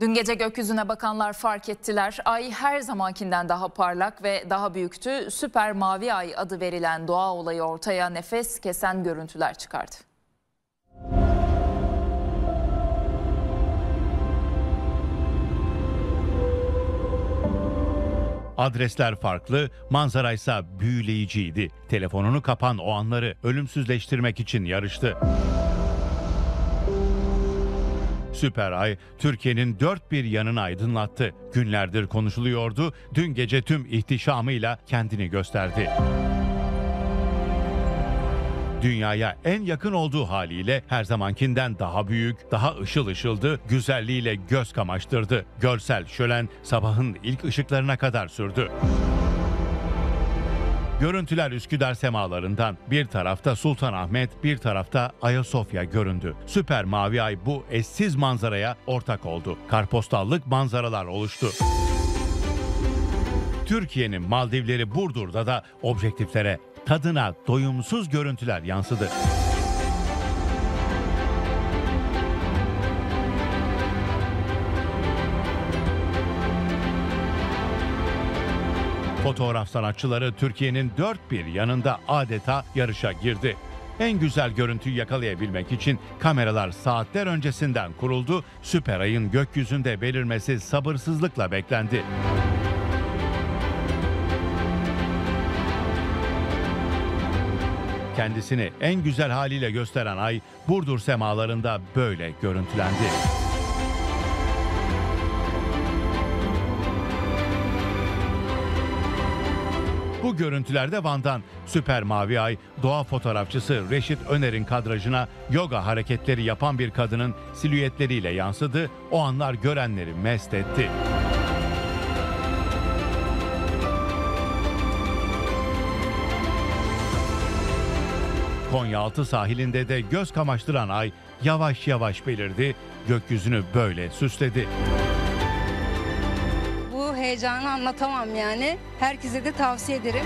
Dün gece gökyüzüne bakanlar fark ettiler. Ay her zamankinden daha parlak ve daha büyüktü. Süper mavi ay adı verilen doğa olayı ortaya nefes kesen görüntüler çıkardı. Adresler farklı, manzaraysa büyüleyiciydi. Telefonunu kapan o anları ölümsüzleştirmek için yarıştı. Süper Ay, Türkiye'nin dört bir yanını aydınlattı. Günlerdir konuşuluyordu, dün gece tüm ihtişamıyla kendini gösterdi. Dünyaya en yakın olduğu haliyle her zamankinden daha büyük, daha ışıl ışıldı, güzelliğiyle göz kamaştırdı. Görsel şölen sabahın ilk ışıklarına kadar sürdü. Görüntüler Üsküdar semalarından bir tarafta Sultanahmet, bir tarafta Ayasofya göründü. Süper Mavi Ay bu eşsiz manzaraya ortak oldu. Karpostallık manzaralar oluştu. Türkiye'nin Maldivleri Burdur'da da objektiflere tadına doyumsuz görüntüler yansıdı. Fotoğraf sanatçıları Türkiye'nin dört bir yanında adeta yarışa girdi. En güzel görüntüyü yakalayabilmek için kameralar saatler öncesinden kuruldu. Süper ayın gökyüzünde belirmesi sabırsızlıkla beklendi. Kendisini en güzel haliyle gösteren ay Burdur semalarında böyle görüntülendi. Bu görüntülerde Van'dan Süper Mavi Ay doğa fotoğrafçısı Reşit Öner'in kadrajına yoga hareketleri yapan bir kadının silüetleriyle yansıdı. O anlar görenleri mest etti. Konyaaltı sahilinde de göz kamaştıran ay yavaş yavaş belirdi, gökyüzünü böyle süsledi. Heyecanı anlatamam yani. Herkese de tavsiye ederim.